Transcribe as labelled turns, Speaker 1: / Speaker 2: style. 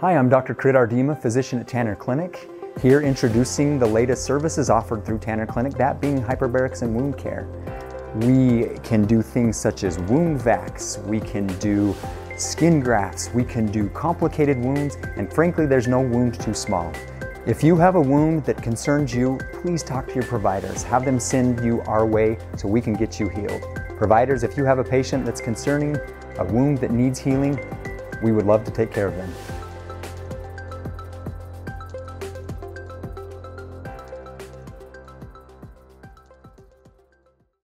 Speaker 1: Hi, I'm Dr. Critt Aardema, physician at Tanner Clinic. Here introducing the latest services offered through Tanner Clinic, that being hyperbarics and wound care. We can do things such as wound vacs, we can do skin grafts, we can do complicated wounds, and frankly, there's no wound too small. If you have a wound that concerns you, please talk to your providers. Have them send you our way so we can get you healed. Providers, if you have a patient that's concerning, a wound that needs healing, we would love to take care of them.